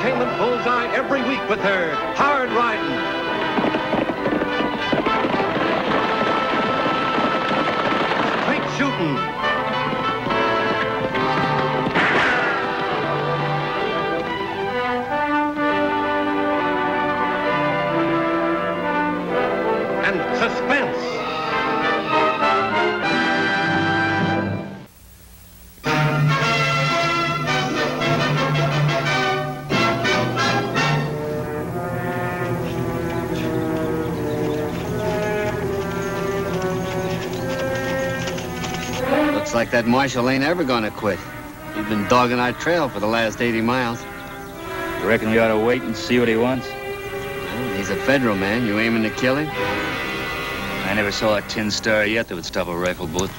entertainment bullseye every week with her hard riding. Looks like that marshal ain't ever gonna quit. He's been dogging our trail for the last 80 miles. You reckon we ought to wait and see what he wants? Well, he's a federal man. You aiming to kill him? I never saw a tin star yet that would stop a rifle bullet.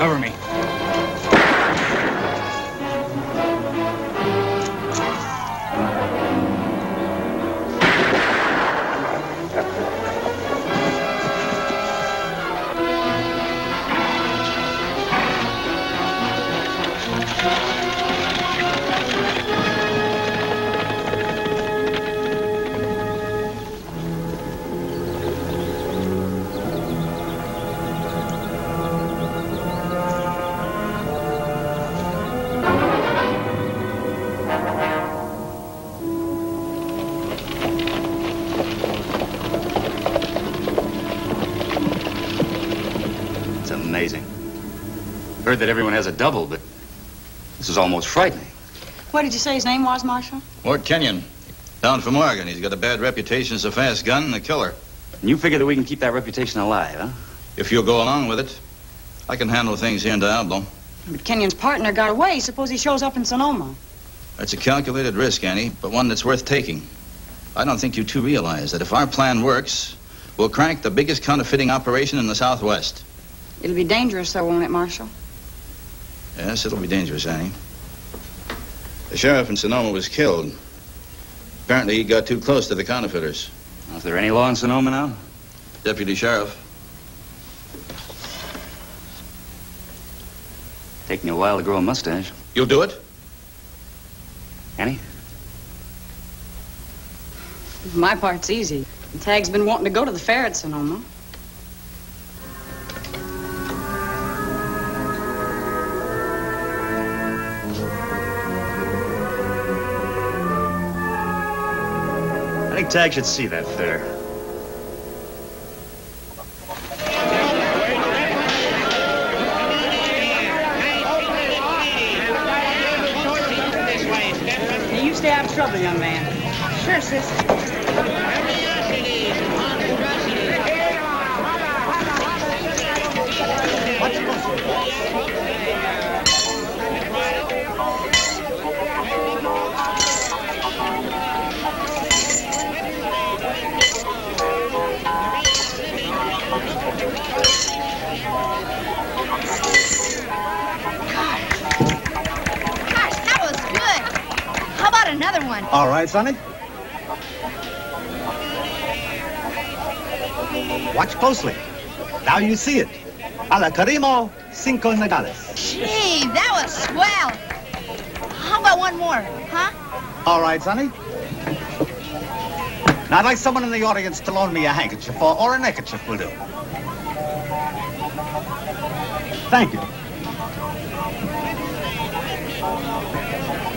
Cover me. It's amazing. Heard that everyone has a double, but this is almost frightening. What did you say his name was, Marshal? Mort Kenyon. Down from Oregon. He's got a bad reputation as a fast gun and a killer. And you figure that we can keep that reputation alive, huh? If you'll go along with it, I can handle things here in Diablo. But Kenyon's partner got away. Suppose he shows up in Sonoma. That's a calculated risk, Annie, but one that's worth taking. I don't think you two realize that if our plan works, we'll crank the biggest counterfeiting operation in the Southwest. It'll be dangerous, though, won't it, Marshal? Yes, it'll be dangerous, Annie. The sheriff in Sonoma was killed. Apparently, he got too close to the counterfeiters. Is there any law in Sonoma now? Deputy sheriff. Taking me a while to grow a mustache. You'll do it? Annie? My part's easy. Tag's been wanting to go to the fair at Sonoma. Tag should see that fair. You stay out of trouble, young man. Sure, sis. All right, Sonny. Watch closely. Now you see it. A la Carimo, cinco nagales. Gee, that was swell. How about one more, huh? All right, Sonny. Now, I'd like someone in the audience to loan me a handkerchief or, or a neckerchief will do. Thank you.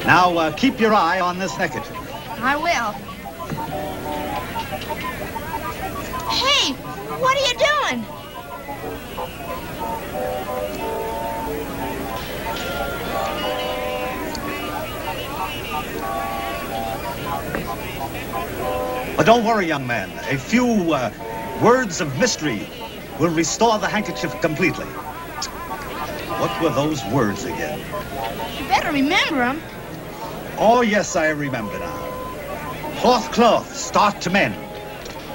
Now, uh, keep your eye on this neckerchief. I will. Hey, what are you doing? But don't worry, young man. A few uh, words of mystery will restore the handkerchief completely. What were those words again? You better remember them. Oh, yes, I remember now. Fourth cloth, start to mend.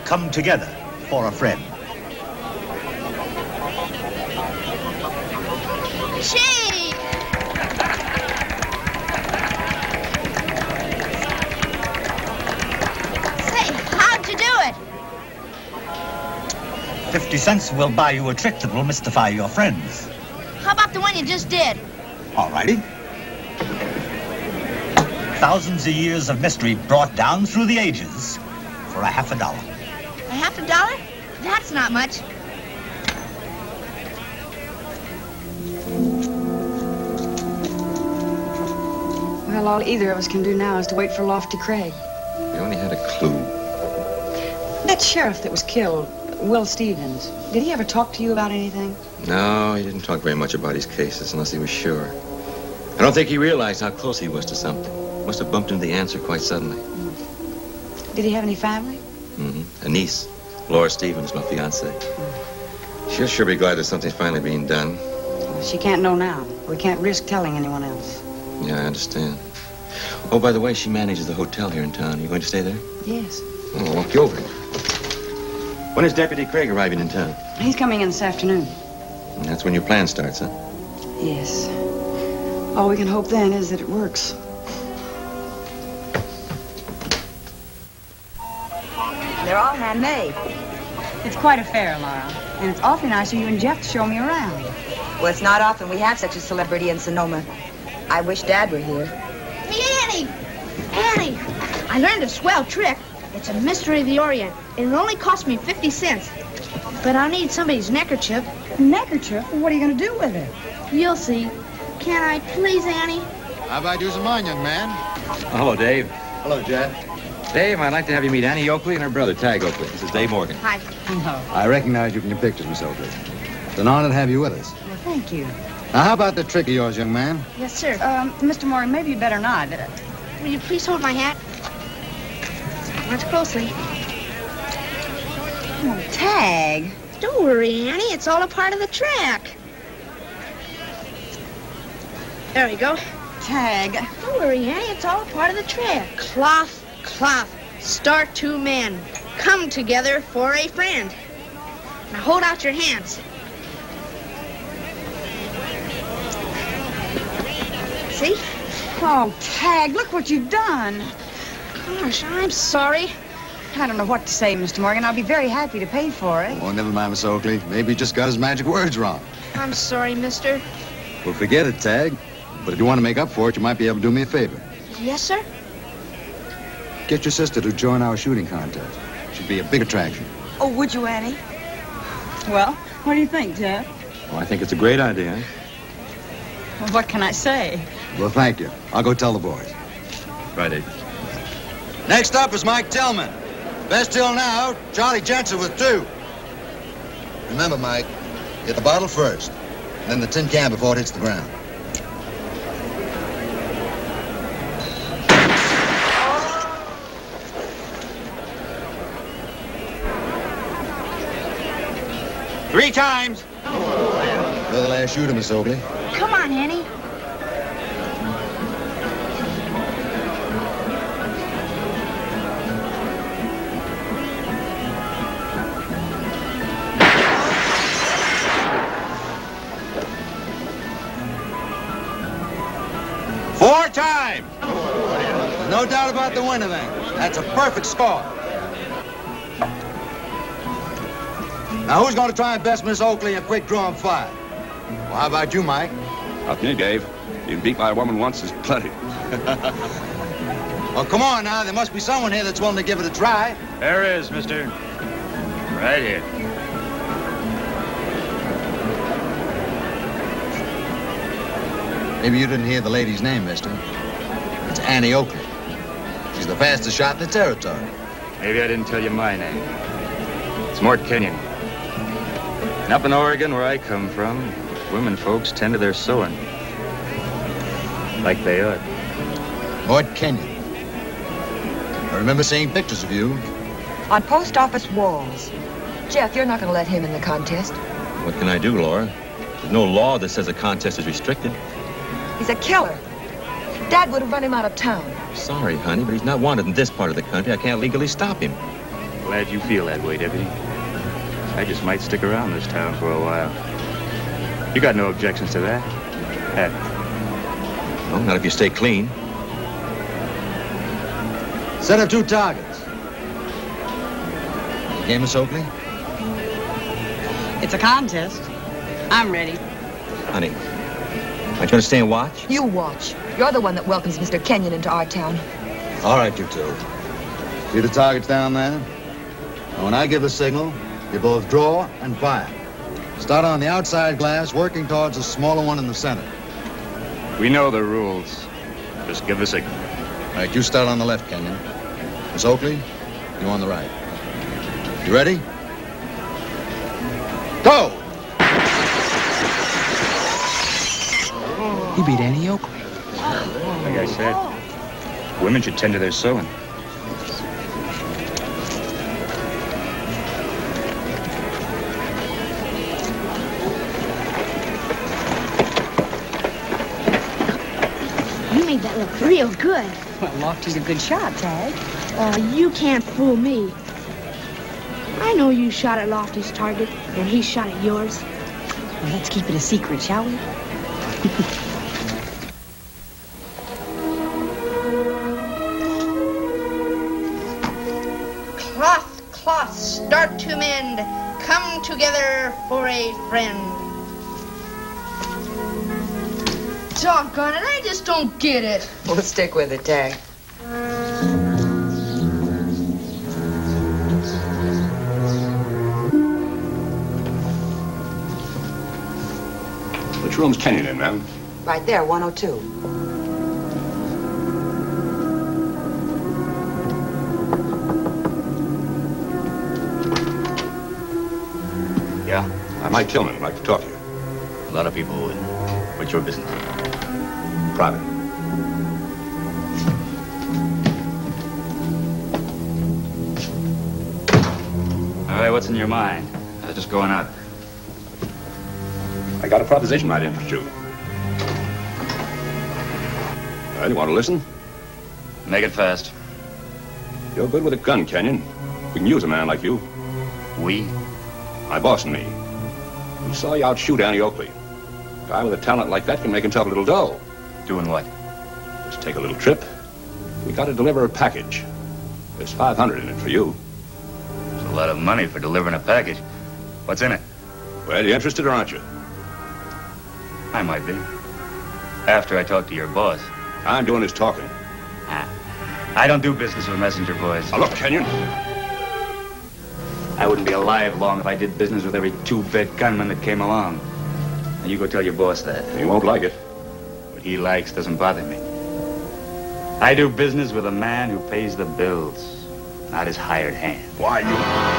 Come together for a friend. Say, how'd you do it? 50 cents will buy you a trick that will mystify your friends. How about the one you just did? All righty. Thousands of years of mystery brought down through the ages for a half a dollar. A half a dollar? That's not much. Well, all either of us can do now is to wait for Lofty Craig. We only had a clue. That sheriff that was killed, Will Stevens, did he ever talk to you about anything? No, he didn't talk very much about his cases unless he was sure. I don't think he realized how close he was to something. Must have bumped into the answer quite suddenly. Did he have any family? Mm-hmm. A niece, Laura Stevens, my fiancée. She'll sure be glad that something's finally being done. Well, she can't know now. We can't risk telling anyone else. Yeah, I understand. Oh, by the way, she manages the hotel here in town. Are you going to stay there? Yes. Oh, I'll walk you over. When is Deputy Craig arriving in town? He's coming in this afternoon. And that's when your plan starts, huh? Yes. All we can hope then is that it works. They're all handmade. It's quite a fair, Laura. And it's awfully nice of you and Jeff to show me around. Well, it's not often we have such a celebrity in Sonoma. I wish Dad were here. Hey, Annie! Annie! I learned a swell trick. It's a mystery of the Orient. It'll only cost me 50 cents. But I'll need somebody's neckerchief. Neckerchief? What are you going to do with it? You'll see. Can I please, Annie? How about using mine, young man? Hello, Dave. Hello, Jed. Dave, I'd like to have you meet Annie Oakley and her brother, Tag Oakley. This is Dave Morgan. Hi. Hello. I recognize you from your pictures, Miss Oakley. It's an honor to have you with us. Well, thank you. Now, how about the trick of yours, young man? Yes, sir. Um, Mr. Morgan, maybe you'd better not. Uh, Will you please hold my hat? Watch closely. Oh, tag. Don't worry, Annie. It's all a part of the trick. There we go. Tag. Don't worry, Annie. It's all a part of the trick. Cloth, cloth. Start two men. Come together for a friend. Now hold out your hands. See? Oh, Tag, look what you've done. Gosh, I'm sorry. I don't know what to say, Mr. Morgan. I'll be very happy to pay for it. Oh, never mind, Miss Oakley. Maybe he just got his magic words wrong. I'm sorry, mister. Well, forget it, Tag. But if you want to make up for it, you might be able to do me a favor. Yes, sir? Get your sister to join our shooting contest. She'd be a big attraction. Oh, would you, Annie? Well, what do you think, Jeff? Well, I think it's a great idea. Well, what can I say? Well, thank you. I'll go tell the boys. Right, Dave. Next up is Mike Tillman. Best till now, Charlie Jensen with two. Remember, Mike, hit the bottle first, then the tin can before it hits the ground. Three times. You're the last shooter, Miss Oakley. Come on, Annie. Four times. No doubt about the winner then. That's a perfect score. Now, who's going to try and best Miss Oakley in a quick draw and fire? Well, how about you, Mike? Up to you, Dave. Being beat by a woman once is plenty. Well, come on now. There must be someone here that's willing to give it a try. There is, mister. Right here. Maybe you didn't hear the lady's name, mister. It's Annie Oakley. She's the fastest shot in the territory. Maybe I didn't tell you my name. It's Mort Kenyon. And up in Oregon, where I come from, women folks tend to their sewing. Like they ought. Mort Kenyon. I remember seeing pictures of you. On post office walls. Jeff, you're not going to let him in the contest. What can I do, Laura? There's no law that says a contest is restricted. He's a killer. Dad would have run him out of town. Sorry, honey, but he's not wanted in this part of the country. I can't legally stop him. Glad you feel that way, Deputy. I just might stick around this town for a while. You got no objections to that? Have you? Well, not if you stay clean. Set up two targets. Game, Miss Oakley? It's a contest. I'm ready. Honey, aren't you going to stay and watch? You watch. You're the one that welcomes Mr. Kenyon into our town. All right, you two. See the targets down there? And when I give the signal, you both draw and fire. Start on the outside glass, working towards the smaller one in the center. We know the rules. Just give the signal. All right, you start on the left, Kenyon. Miss Oakley, you on the right. You ready? Go! He beat Annie Oakley. Like I said, women should tend to their sewing. Real good. Well, Lofty's a good shot, Tag. Oh, uh, you can't fool me. I know you shot at Lofty's target, and he shot at yours. Well, let's keep it a secret, shall we? Cloth, cloth, start to mend. Come together for a friend. Doggone it, I just don't get it. We'll stick with it, Tag. Which room's Kenyon in, ma'am? Right there, 102. Yeah? I'm Mike Tillman. I'd like to talk to you. A lot of people would. What's your business? Private. All right, what's in your mind? I was just going out. I got a proposition might interest you. Well, you want to listen? Make it fast. You're good with a gun, Kenyon. We can use a man like you. We? My boss and me. We saw you outshoot Annie Oakley. A guy with a talent like that can make himself a little dough. Doing what? Let's take a little trip. We got to deliver a package. There's 500 in it for you. It's a lot of money for delivering a package. What's in it? Well, you interested or aren't you? I might be. After I talk to your boss. I'm doing his talking. I don't do business with messenger boys. Now, look, Kenyon. I wouldn't be alive long if I did business with every two-bit gunman that came along. Now, you go tell your boss that. He won't like it. What he likes doesn't bother me. I do business with a man who pays the bills, not his hired hand. Why, you...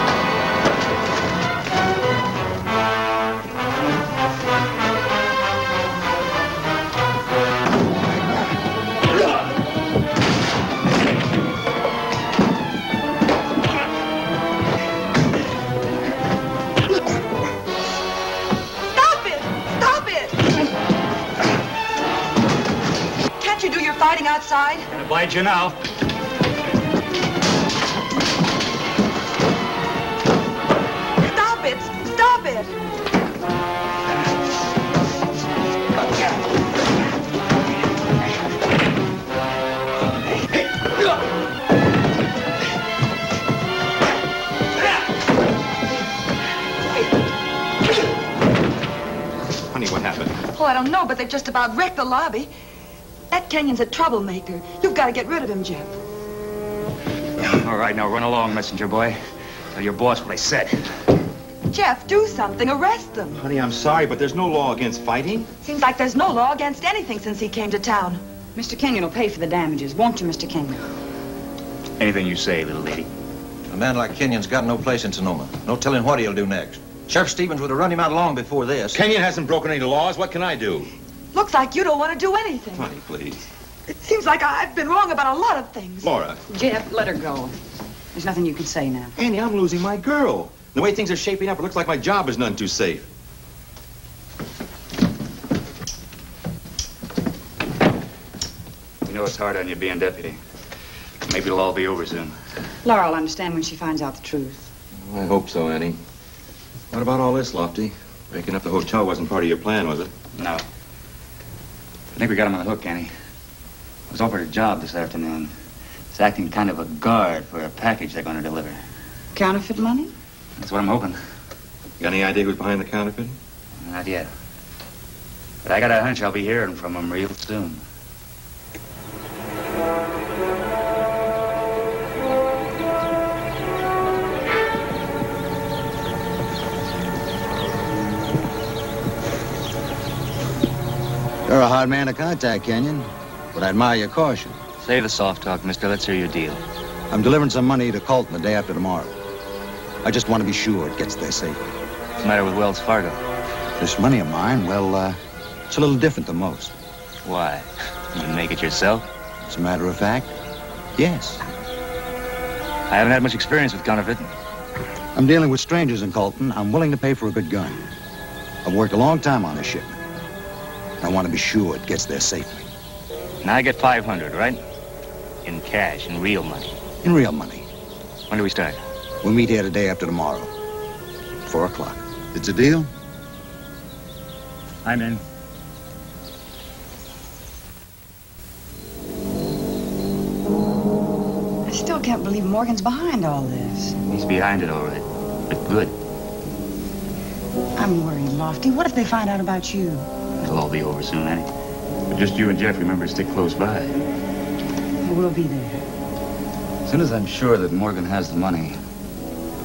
outside? Gonna bite you now. Stop it! Stop it! Honey, what happened? Oh, I don't know, but they've just about wrecked the lobby. That Kenyon's a troublemaker. You've got to get rid of him, Jeff. All right, now run along, messenger boy. Tell your boss what I said. Jeff, do something. Arrest them. Honey, I'm sorry, but there's no law against fighting. Seems like there's no law against anything since he came to town. Mr. Kenyon will pay for the damages, won't you, Mr. Kenyon? Anything you say, little lady. A man like Kenyon's got no place in Sonoma. No telling what he'll do next. Sheriff Stevens would have run him out long before this. Kenyon hasn't broken any laws. What can I do? Looks like you don't want to do anything. Honey, please. It seems like I've been wrong about a lot of things. Laura. Jeff, let her go. There's nothing you can say now. Annie, I'm losing my girl. The way things are shaping up, it looks like my job is none too safe. You know it's hard on you being deputy. Maybe it'll all be over soon. Laura will understand when she finds out the truth. I hope so, Annie. What about all this, Lofty? Breaking up the hotel wasn't part of your plan, was it? No. I think we got him on the hook, Annie. I was offered a job this afternoon. It's acting kind of a guard for a package they're going to deliver. Counterfeit money? That's what I'm hoping. You got any idea who's behind the counterfeit? Not yet. But I got a hunch I'll be hearing from him real soon. You're a hard man to contact, Kenyon. But I admire your caution. Save the soft talk, mister. Let's hear your deal. I'm delivering some money to Colton the day after tomorrow. I just want to be sure it gets there safely. What's the matter with Wells Fargo? This money of mine, well, uh, it's a little different than most. Why? You make it yourself? As a matter of fact, yes. I haven't had much experience with counterfeiting. I'm dealing with strangers in Colton. I'm willing to pay for a good gun. I've worked a long time on this shipment. I want to be sure it gets there safely. And I get 500, right? In cash, in real money. In real money. When do we start? We'll meet here today after tomorrow. Four o'clock. It's a deal? I'm in. I still can't believe Morgan's behind all this. He's behind it all right. But good. I'm worried, Lofty. What if they find out about you? It'll all be over soon, Annie. But just you and Jeff remember to stick close by. We'll be there. As soon as I'm sure that Morgan has the money,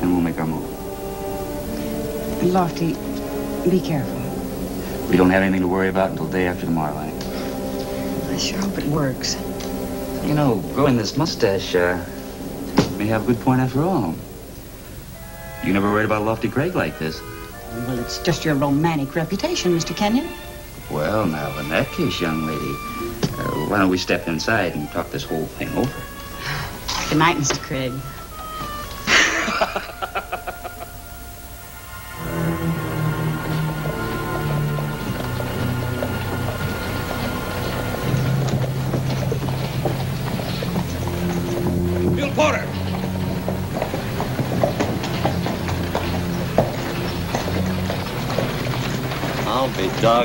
then we'll make our move. Lofty, be careful. We don't have anything to worry about until day after tomorrow, Annie. I sure hope it works. You know, growing this mustache, uh, may have a good point after all. You never worried about Lofty Craig like this. Well, it's just your romantic reputation, Mr. Kenyon. Well, now, in that case, young lady, uh, why don't we step inside and talk this whole thing over? Good night, Mr. Craig.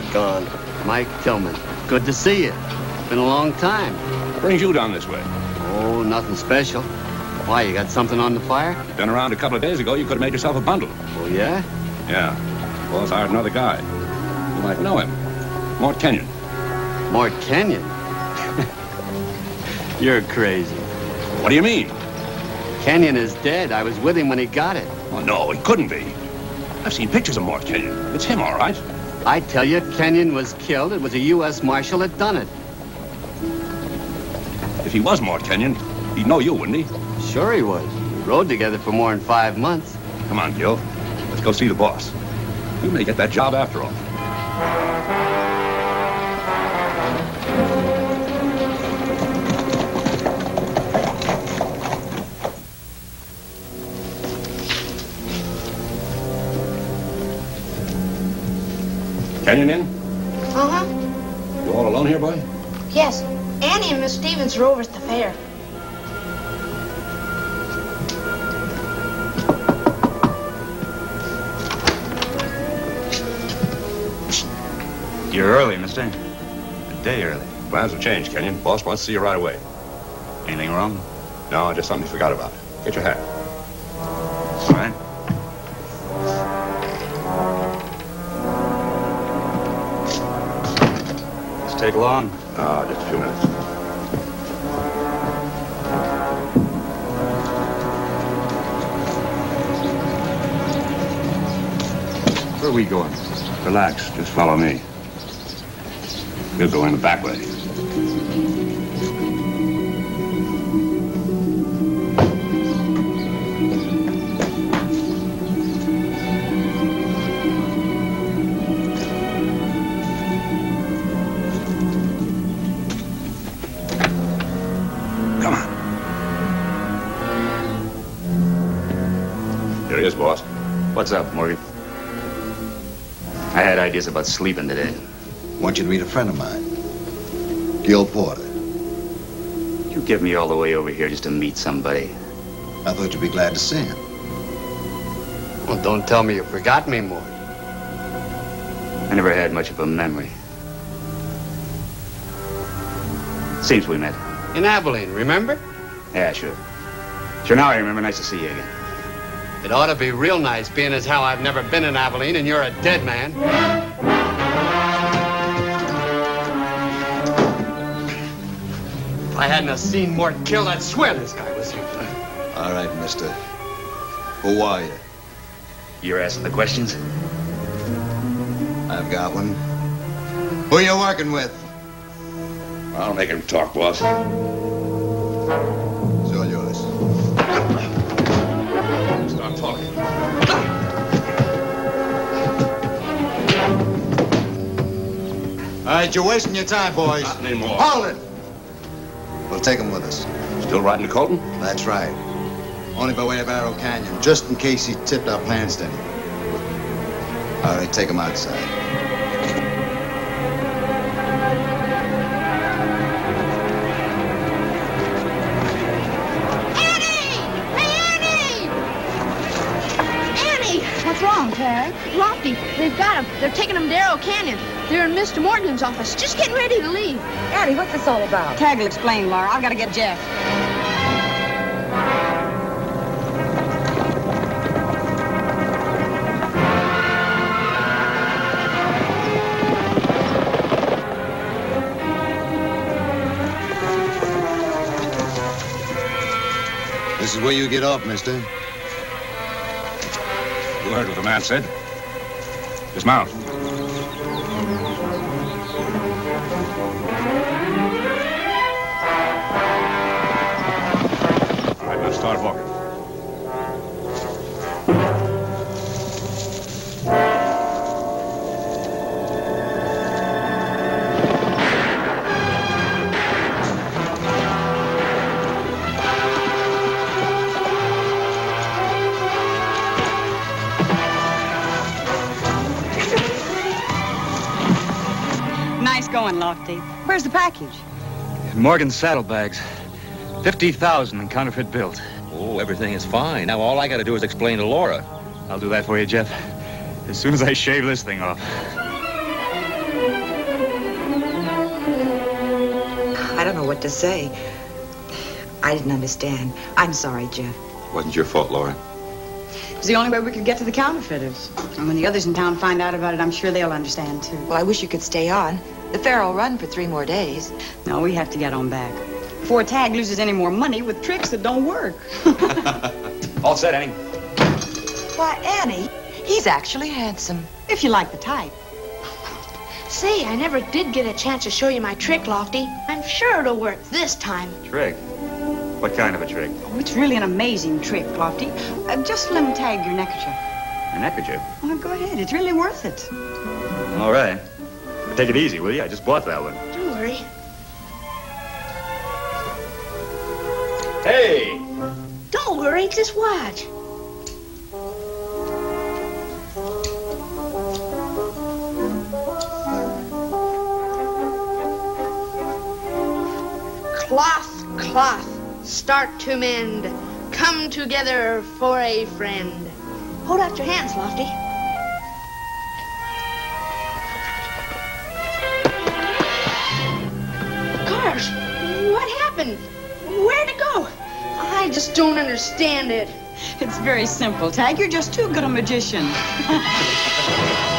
doggone. Mike Tillman, good to see you. Been a long time. Brings you down this way. Oh, nothing special. Why, you got something on the fire? Been around a couple of days ago, you could have made yourself a bundle. Oh, yeah? Yeah. Boss hired another guy. You might know him. Mort Kenyon. Mort Kenyon? You're crazy. What do you mean? Kenyon is dead. I was with him when he got it. Oh, no, he couldn't be. I've seen pictures of Mort Kenyon. It's him, all right. I tell you, Kenyon was killed. It was a U.S. Marshal that done it. If he was Mort Kenyon, he'd know you, wouldn't he? Sure he was. We rode together for more than five months. Come on, Gil. Let's go see the boss. You may get that job after all. Kenyon in? Uh-huh. You all alone here, boy? Yes. Annie and Miss Stevens are over at the fair. You're early, mister. A day early. Plans have changed, Kenyon. Boss wants to see you right away. Anything wrong? No, just something you forgot about. Get your hat. Take long. Ah, just a few minutes. Where are we going? Relax. Just follow me. We'll go in the back way. What's up, Morgan? I had ideas about sleeping today. want you to meet a friend of mine, Gil Porter. You get me all the way over here just to meet somebody. I thought you'd be glad to see him. Well, don't tell me you forgot me, Mort. I never had much of a memory. Seems we met. In Abilene, remember? Yeah, sure. Sure, now I remember. Nice to see you again. It ought to be real nice, being as how I've never been in Abilene and you're a dead man. If I hadn't have seen Mort killed, I'd swear this guy was here. All right, mister. Who are you? You're asking the questions? I've got one. Who are you working with? I'll make him talk, boss. Right, you're wasting your time, boys. Not anymore. Hold it! We'll take him with us. Still riding to Colton? That's right. Only by way of Arrow Canyon, just in case he tipped our plans to anyone. All right, take him outside. Annie! Hey, Annie! Annie! What's wrong, Tag? Lofty, they've got him. They're taking him to Arrow Canyon. They're in Mr. Morgan's office, just getting ready to leave. Annie, what's this all about? Tag will explain, Laura. I've got to get Jeff. This is where you get off, mister. You heard what the man said. Dismount. Start walking. Nice going, Lofty. Where's the package? Morgan saddlebags. 50,000 in counterfeit built. Oh, everything is fine. Now all I got to do is explain to Laura. I'll do that for you, Jeff. As soon as I shave this thing off. I don't know what to say. I didn't understand. I'm sorry, Jeff. Wasn't your fault, Laura. It was the only way we could get to the counterfeiters. And when the others in town find out about it, I'm sure they'll understand, too. Well, I wish you could stay on. The fair will run for three more days. No, we have to get on back. Before Tag loses any more money with tricks that don't work. All set, Annie. Why, Annie, he's actually handsome. If you like the type. Say, I never did get a chance to show you my trick, Lofty. I'm sure it'll work this time. Trick? What kind of a trick? Oh, it's really an amazing trick, Lofty. Uh, just let him tag your neckerchief. A neckerchief. Oh, go ahead. It's really worth it. All right. But take it easy, will you? I just bought that one. Don't worry, just watch. Cloth, cloth, start to mend. Come together for a friend. Hold out your hands, Lofty. Gosh, what happened? I just don't understand it. It's very simple, Tag. You're just too good a magician.